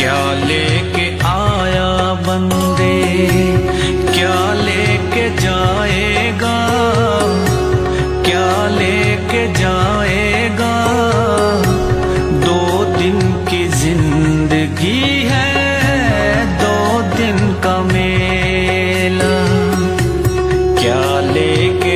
क्या लेके आया बंदे? क्या लेके जाएगा? क्या लेके जाएगा? दो दिन की ज़िंदगी है, दो दिन का मेला। क्या लेके